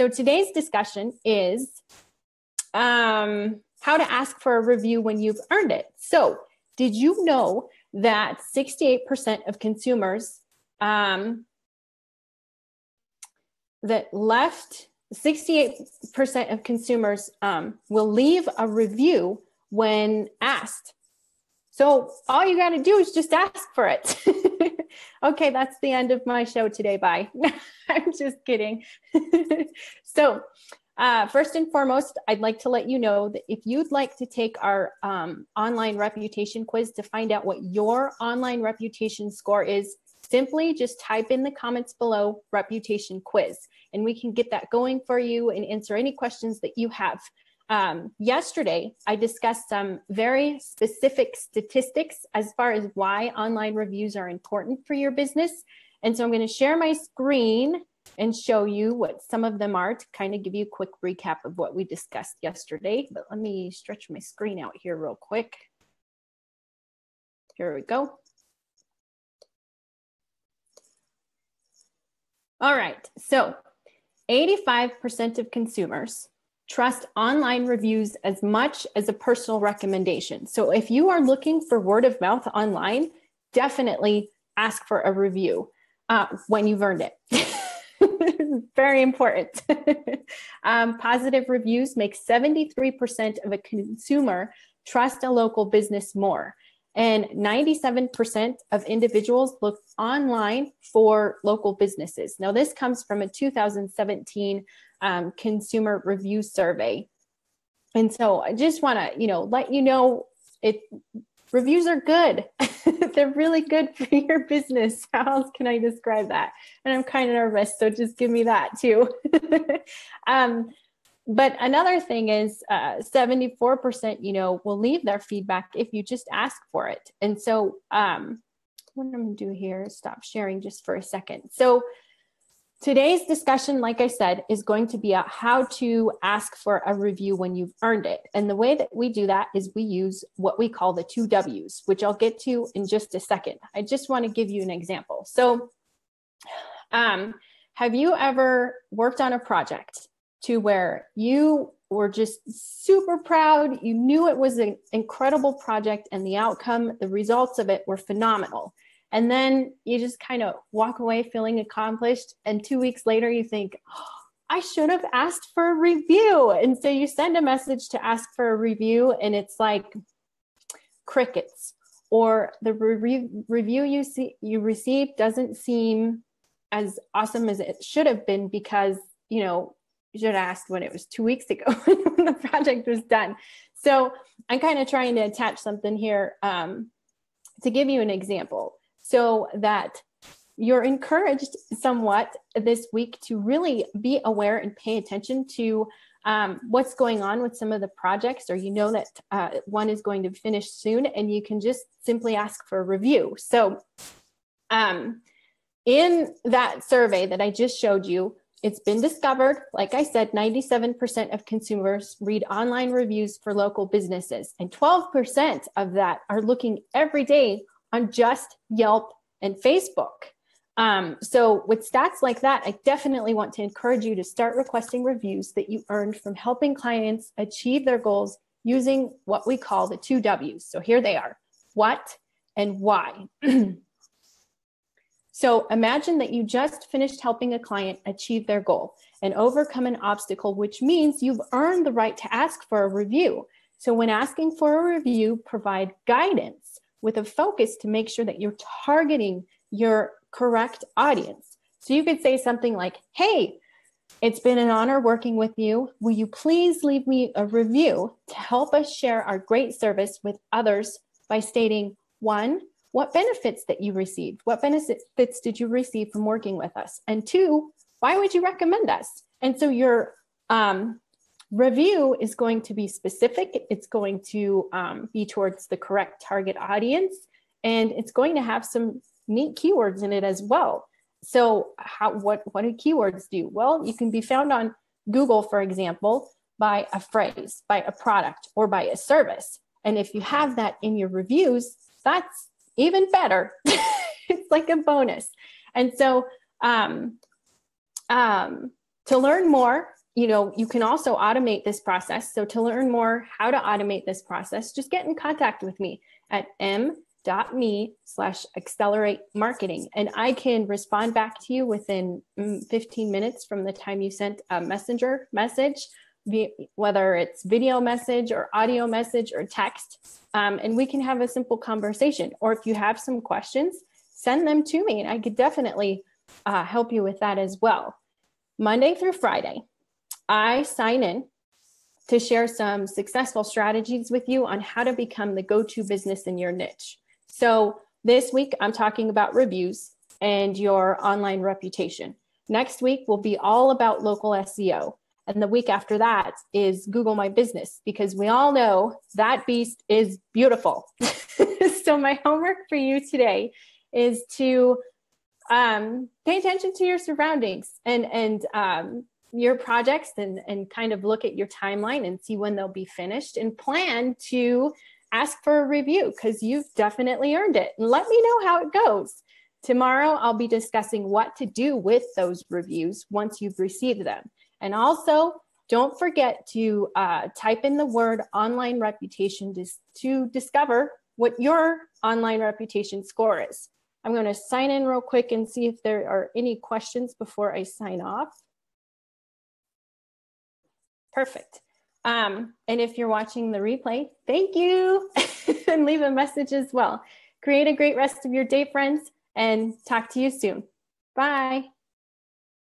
So today's discussion is um, how to ask for a review when you've earned it. So, did you know that 68% of consumers um, that left 68% of consumers um, will leave a review when asked. So all you got to do is just ask for it. okay, that's the end of my show today. Bye. I'm just kidding. so, uh, first and foremost, I'd like to let you know that if you'd like to take our um, online reputation quiz to find out what your online reputation score is, simply just type in the comments below reputation quiz and we can get that going for you and answer any questions that you have. Um, yesterday, I discussed some very specific statistics as far as why online reviews are important for your business. And so I'm going to share my screen and show you what some of them are to kind of give you a quick recap of what we discussed yesterday. But let me stretch my screen out here real quick. Here we go. All right, so 85% of consumers trust online reviews as much as a personal recommendation. So if you are looking for word of mouth online, definitely ask for a review uh, when you've earned it. Very important. um, positive reviews make 73% of a consumer trust a local business more. And 97% of individuals look online for local businesses. Now, this comes from a 2017 um, consumer review survey. And so I just want to, you know, let you know it reviews are good. They're really good for your business. How else can I describe that? And I'm kind of nervous, so just give me that too. um, but another thing is uh, 74% you know will leave their feedback if you just ask for it. And so um, what i'm going to do here is stop sharing just for a second. So today's discussion like i said is going to be how to ask for a review when you've earned it. And the way that we do that is we use what we call the two w's which i'll get to in just a second. I just want to give you an example. So um, have you ever worked on a project to where you were just super proud. You knew it was an incredible project and the outcome, the results of it were phenomenal. And then you just kind of walk away feeling accomplished. And two weeks later, you think, oh, I should have asked for a review. And so you send a message to ask for a review, and it's like crickets, or the re- review you see you received doesn't seem as awesome as it should have been because you know you should have asked when it was two weeks ago when the project was done. So I'm kind of trying to attach something here um, to give you an example so that you're encouraged somewhat this week to really be aware and pay attention to um, what's going on with some of the projects, or you know that uh, one is going to finish soon, and you can just simply ask for a review. So, um, in that survey that I just showed you, it's been discovered, like I said, 97% of consumers read online reviews for local businesses, and 12% of that are looking every day on just Yelp and Facebook. Um, so, with stats like that, I definitely want to encourage you to start requesting reviews that you earned from helping clients achieve their goals using what we call the two W's. So, here they are what and why. So imagine that you just finished helping a client achieve their goal and overcome an obstacle, which means you've earned the right to ask for a review. So when asking for a review, provide guidance with a focus to make sure that you're targeting your correct audience. So you could say something like, Hey, it's been an honor working with you. Will you please leave me a review to help us share our great service with others by stating one, what benefits that you received? What benefits did you receive from working with us? And two why would you recommend us? And so your um, review is going to be specific. It's going to um, be towards the correct target audience and it's going to have some neat keywords in it as well. So how what what do keywords do? Well you can be found on google for example by a phrase by a product or by a service. And if you have that in your reviews that's even better. it's like a bonus. And so, um, um, to learn more, you know, you can also automate this process. So to learn more how to automate this process, just get in contact with me at m.me slash accelerate marketing. And I can respond back to you within mm, 15 minutes from the time you sent a messenger message, whether it's video message or audio message or text. Um, and we can have a simple conversation. Or if you have some questions, send them to me and I could definitely uh, help you with that as well. Monday through Friday, I sign in to share some successful strategies with you on how to become the go to business in your niche. So, this week, I'm talking about reviews and your online reputation. Next week will be all about local SEO. And the week after that is Google My Business because we all know that beast is beautiful. so, my homework for you today is to um, pay attention to your surroundings and and um, your projects and and kind of look at your timeline and see when they'll be finished and plan to ask for a review because you've definitely earned it. And let me know how it goes. Tomorrow i'll be discussing what to do with those reviews once you've received them and also don't forget to uh, type in the word online reputation to, to discover what your online reputation score is I'm going to sign in real quick and see if there are any questions before I sign off. Perfect. Um, and if you're watching the replay, thank you and leave a message as well. Create a great rest of your day, friends, and talk to you soon. Bye.